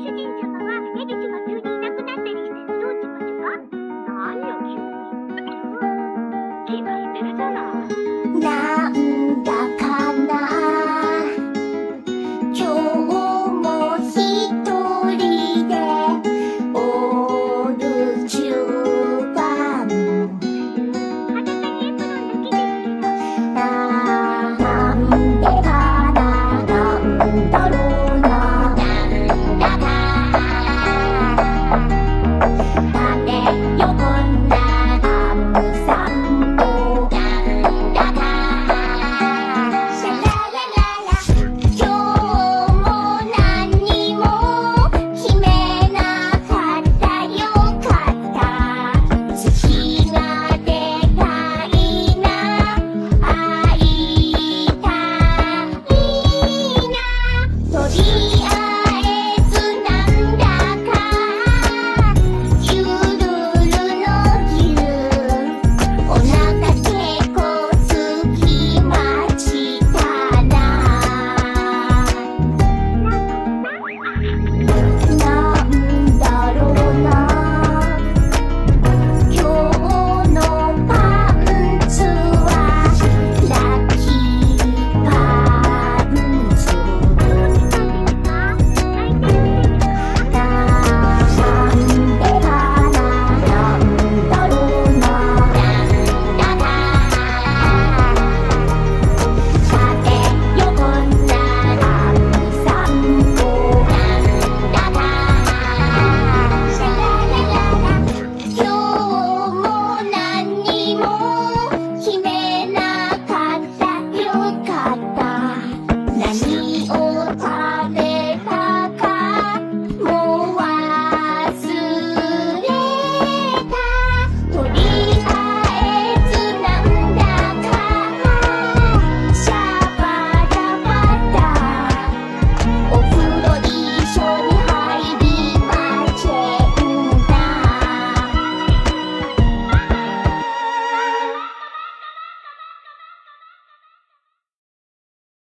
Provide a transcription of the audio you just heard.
主人様はエビチュが急に